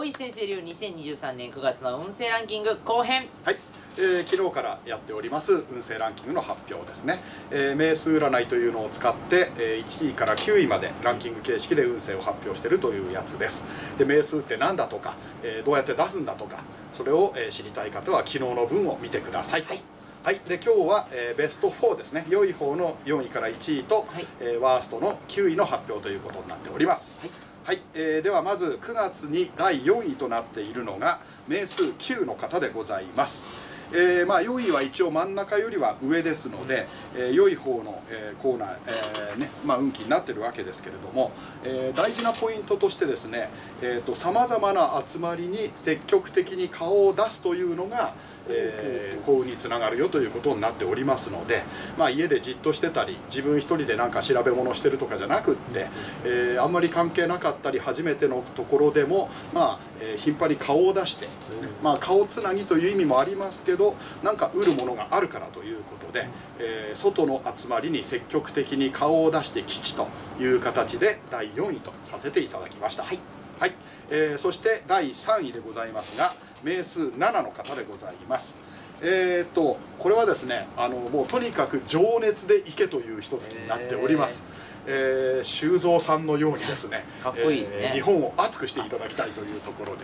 大石先生流2023年9月の運勢ランキング後編。はい、えー昨日からやっております運勢ランキングの発表ですね、えー名数占いというのを使って、えー1位から9位までランキング形式で運勢を発表しているというやつです。で名数って何だとか、えーどうやって出すんだとかそれを、えー知りたい方は昨日の分を見てくださいと。はい。はい、で今日は、えーベスト4ですね。良い方の4位から1位と、はい。えーワーストの9位の発表ということになっております。はいはい、えーではまず9月に第4位となっているのが名数9の方でございます、えーまあ、4位は一応真ん中よりは上ですので、えー良い方の、えーコーナー、えーねまあ、運気になってるわけですけれども、えー大事なポイントとしてですねさまざまな集まりに積極的に顔を出すというのがえー幸運につながるよということになっておりますので、まあ、家でじっとしてたり自分一人でなんか調べ物してるとかじゃなくって、えーあんまり関係なかったり初めてのところでも、まあえー頻繁に顔を出して、まあ、顔つなぎという意味もありますけどなんか売るものがあるからということで、えー外の集まりに積極的に顔を出して吉という形で第4位とさせていただきました。はいはい、えーそして第3位でございますが名数7の方でございます。えー、とこれはですねあのもうとにかく情熱でいけという一つになっております、えー。修造さんのようにですねかっこいいですね。えー日本を熱くしていただきたいというところ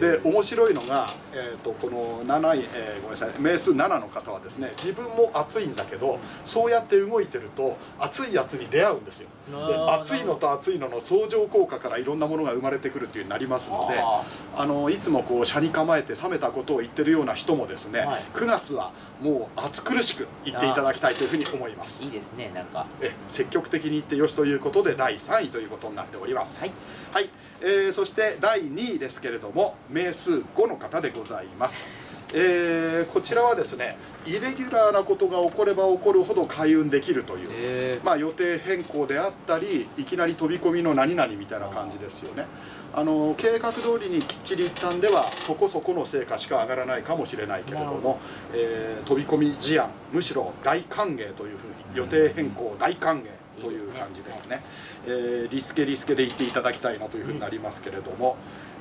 で。で面白いのが、えー、とこの7位、えーごめんなさい名数7の方はですね自分も熱いんだけどそうやって動いてると熱いやつに出会うんですよ。で熱いのと熱いのの相乗効果からいろんなものが生まれてくるっていうになりますのであ。あのいつもこう車に構えて冷めたことを言ってるような人もですね、はい。9月はもう暑苦しく言っていただきたいというふうに思います。いいですねなんか。え積極的に言ってよしということで第3位ということになっております。はい、はい。えーそして第2位ですけれども名数5の方でございます。えーこちらはですねイレギュラーなことが起これば起こるほど開運できるというへまあ、予定変更であったりいきなり飛び込みの何々みたいな感じですよね。あの計画通りにきっちりいったんではそこそこの成果しか上がらないかもしれないけれども、えー飛び込み事案むしろ大歓迎というふうに予定変更大歓迎という感じですね。えーリスケリスケで言っていただきたいなというふうになりますけれども、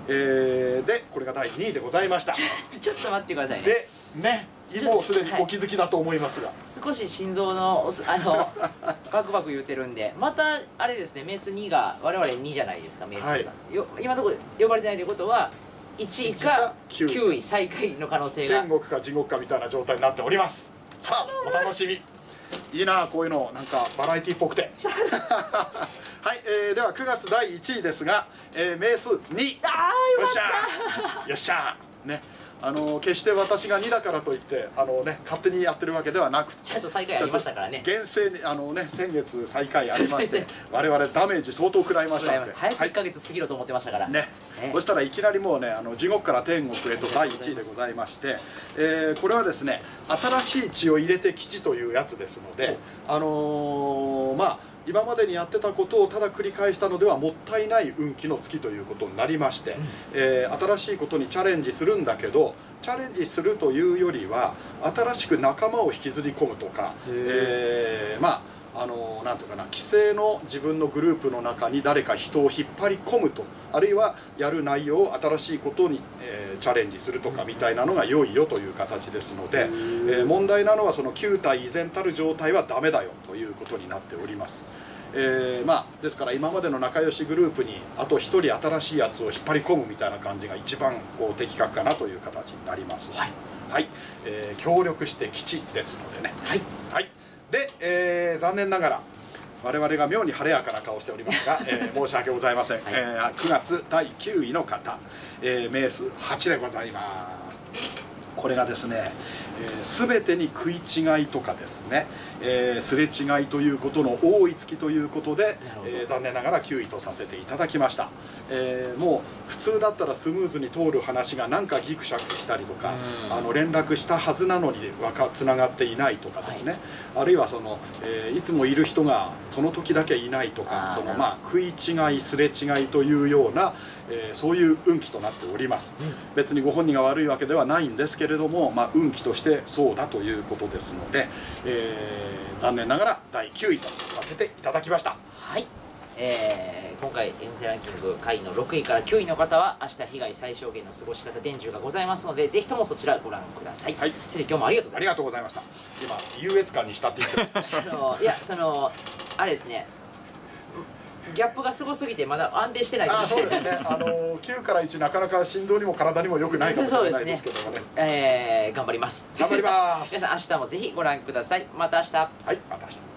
えーでこれが第2位でございました。ちょっと待ってくださいね。でねもうすでにお気づきだと思いますが、少し心臓のあの バクバク言ってるんで。またあれですね名数2が我々2じゃないですか名数が、はい。よ今のところ呼ばれてないということは1位か1位か9位最下位の可能性が。天国か地獄かみたいな状態になっております。さあお楽しみいいなこういうのなんかバラエティっぽくて。はい、えーでは9月第1位ですが、えー名数2あーよっしゃー。よっしゃー。ねあの決して私が2だからといってあのね勝手にやってるわけではなくて。ちゃんと最下位ありましたからね。厳正にあのね先月最下位ありまして我々ダメージ相当食らいましたので。早く1はい。ヶ月過ぎろと思ってましたから、ね。ね。そしたらいきなりもうねあの地獄から天国へと第1位でございまして、えーこれはですね新しい血を入れて吉というやつですのであのーまあ今までにやってたことをただ繰り返したのではもったいない運気の月ということになりまして、えー新しいことにチャレンジするんだけどチャレンジするというよりは新しく仲間を引きずり込むとか、えーまああのなんていうかな既成の自分のグループの中に誰か人を引っ張り込むとあるいはやる内容を新しいことに、えーチャレンジするとかみたいなのが良いよという形ですので、えー問題なのはその旧体依然たる状態はダメだよということになっております。えーまあ、ですから今までの仲良しグループにあと1人新しいやつを引っ張り込むみたいな感じが一番こう的確かなという形になります。はい、はいえー協力して基地ですのでね。はいはい、で、えー残念ながら我々が妙に晴れやかな顔しておりますが、えー申し訳ございません、えー9月第9位の方、えー名数8でございます。これがですね、えー、全てに食い違いとかですね、えーすれ違いということの多い月ということでえー残念ながら9位とさせていただきました、えーもう普通だったらスムーズに通る話がなんかギクシャクしたりとかうん。あの連絡したはずなのにわかつながっていないとかですね、あるいはその、えーいつもいる人がその時だけいないとかその、まあ、食い違いすれ違いというような、えーそういう運気となっております、別にご本人が悪いわけではないんですけれども、まあ、運気としてそうだということですので、えー残念ながら第9位とさせていただきました。はい。えー今回 M セランキング会の6位から9位の方は明日被害最小限の過ごし方伝授がございますのでぜひともそちらご覧ください、はい。先生今日もありがとうござあいまりがとうございました。今優越感に浸っていってますした。いやそのあれですねギャップがすごすぎてまだ安定してないかあそうですね。あの9から1なかなか心臓にも体にも良くないかもしれないですけどもね。えー頑張ります。頑張ります。皆さん明日もぜひご覧ください。また明日。はいまた明日